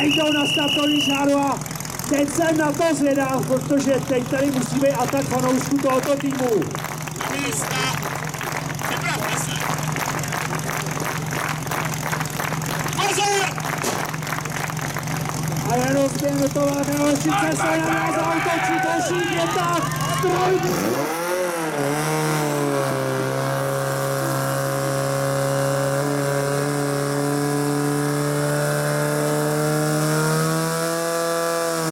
teď jdou na startovní žáru a teď jsem na to zvědav, protože teď tady musí být atak fanoušků tohoto týmu. A je rozběhne do toho lešnice, se na nás zautočí další věta, stroj!